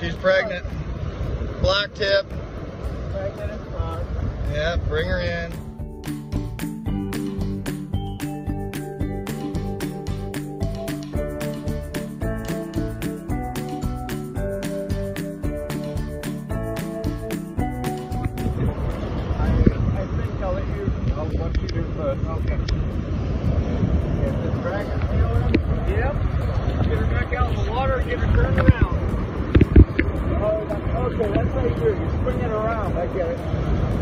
She's pregnant. Black tip. Pregnant. Yeah, bring her in. Okay. Get the in. Yep. Get her back out in the water and get her turned around. Do it. Around. I get it.